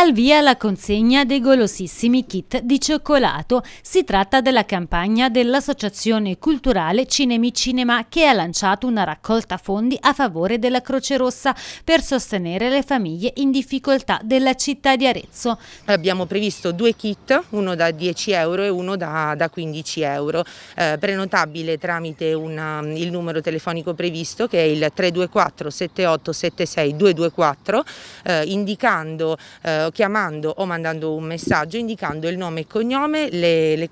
Al via la consegna dei golosissimi kit di cioccolato. Si tratta della campagna dell'Associazione Culturale Cinemi Cinema che ha lanciato una raccolta fondi a favore della Croce Rossa per sostenere le famiglie in difficoltà della città di Arezzo. Abbiamo previsto due kit, uno da 10 euro e uno da, da 15 euro, eh, prenotabile tramite una, il numero telefonico previsto che è il 324 78 76 224, eh, indicando eh, chiamando o mandando un messaggio indicando il nome e cognome, le, le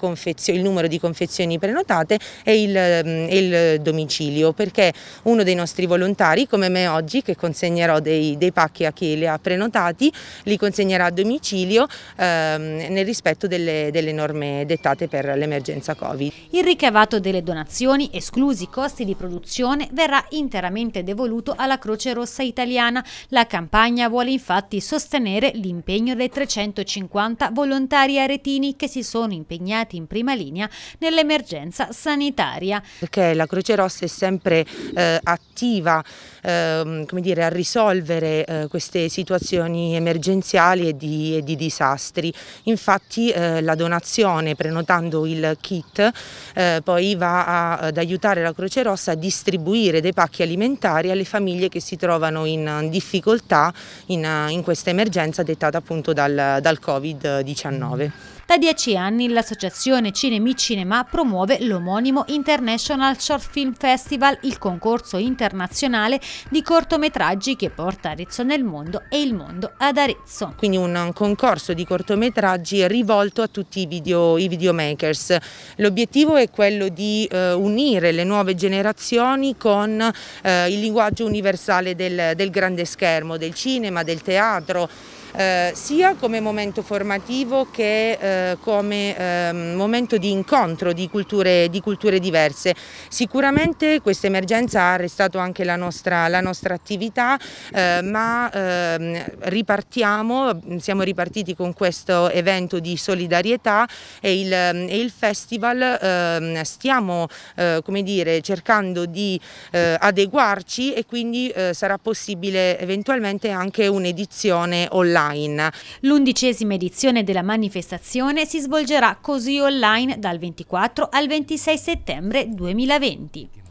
il numero di confezioni prenotate e il, mm, il, domicilio perché uno dei nostri volontari come me oggi che consegnerò dei, dei pacchi a chi li ha prenotati li consegnerà a domicilio ehm, nel rispetto delle, delle norme dettate per l'emergenza Covid. Il ricavato delle donazioni, esclusi i costi di produzione, verrà interamente devoluto alla Croce Rossa Italiana. La campagna vuole infatti sostenere l'impegno l'impegno dei 350 volontari aretini che si sono impegnati in prima linea nell'emergenza sanitaria. Perché la Croce Rossa è sempre eh, attiva eh, come dire, a risolvere eh, queste situazioni emergenziali e di, e di disastri. Infatti eh, la donazione prenotando il kit eh, poi va a, ad aiutare la Croce Rossa a distribuire dei pacchi alimentari alle famiglie che si trovano in difficoltà in, in questa emergenza dettata dettata appunto dal, dal Covid-19. Da dieci anni l'associazione Cinemi Cinema promuove l'omonimo International Short Film Festival, il concorso internazionale di cortometraggi che porta Arezzo nel mondo e il mondo ad Arezzo. Quindi un concorso di cortometraggi rivolto a tutti i, video, i videomakers. L'obiettivo è quello di eh, unire le nuove generazioni con eh, il linguaggio universale del, del grande schermo, del cinema, del teatro, eh, sia come momento formativo che eh, come eh, momento di incontro di culture, di culture, diverse. Sicuramente questa emergenza ha arrestato anche la nostra, la nostra attività, eh, ma ehm, ripartiamo, siamo ripartiti con questo evento di solidarietà e il, e il festival ehm, stiamo eh, come dire, cercando di adeguarci e quindi sarà possibile eventualmente anche un'edizione online online. L'undicesima edizione della manifestazione si svolgerà così online dal 24 al 26 settembre 2020.